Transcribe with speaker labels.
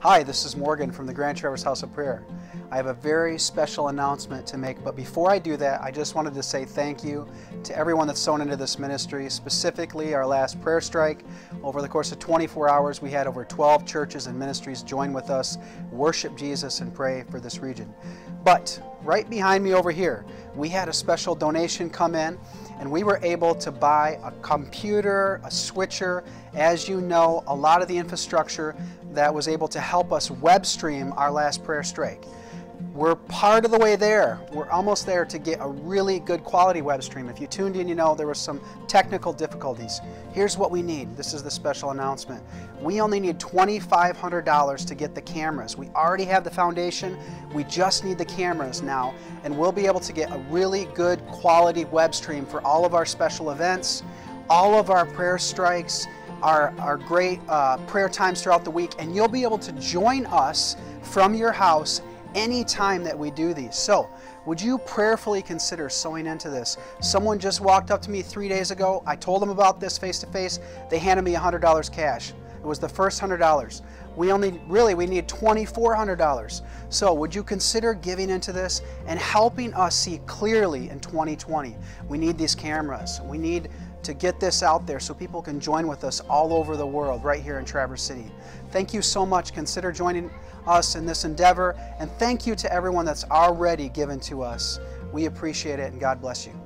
Speaker 1: Hi, this is Morgan from the Grand Traverse House of Prayer. I have a very special announcement to make, but before I do that, I just wanted to say thank you to everyone that's sown into this ministry, specifically our last prayer strike. Over the course of 24 hours, we had over 12 churches and ministries join with us, worship Jesus, and pray for this region. But right behind me over here, we had a special donation come in and we were able to buy a computer, a switcher, as you know, a lot of the infrastructure that was able to help us web stream our last prayer strike. We're part of the way there. We're almost there to get a really good quality web stream. If you tuned in, you know there were some technical difficulties. Here's what we need. This is the special announcement. We only need $2,500 to get the cameras. We already have the foundation. We just need the cameras now, and we'll be able to get a really good quality web stream for all of our special events, all of our prayer strikes, our, our great uh, prayer times throughout the week, and you'll be able to join us from your house any time that we do these. So, would you prayerfully consider sowing into this? Someone just walked up to me three days ago. I told them about this face to face. They handed me $100 cash. It was the first $100. We only, really, we need $2,400. So, would you consider giving into this and helping us see clearly in 2020? We need these cameras. We need to get this out there so people can join with us all over the world, right here in Traverse City. Thank you so much. Consider joining us in this endeavor, and thank you to everyone that's already given to us. We appreciate it, and God bless you.